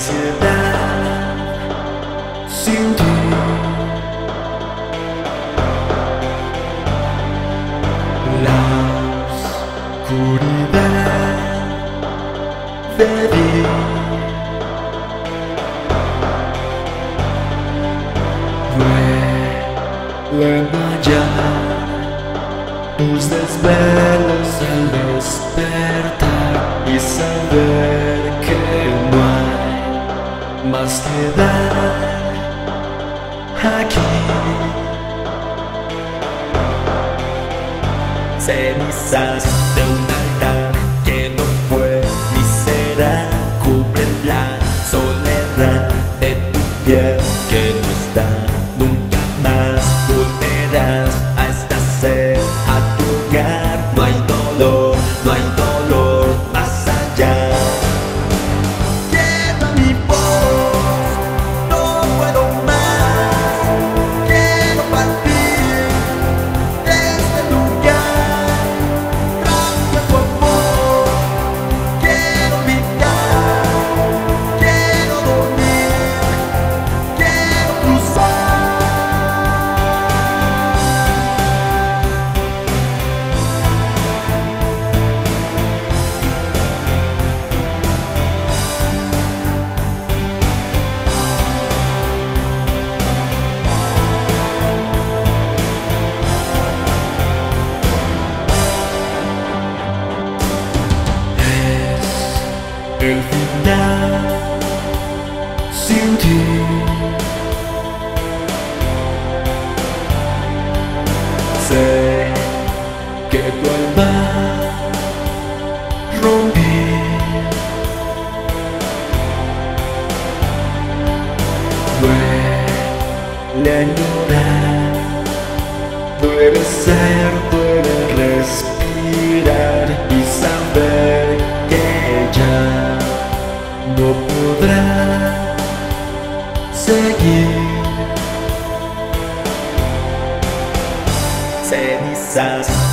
Mi ansiedad sin ti. La oscuridad de Duele ya tus desvelos al despertar y saber faster than I can. Cenizas de una đường Việt Nam. Siêu thị. Xe kẻ quần ba Romy về lên nước ta người đã say seguir. Cenizas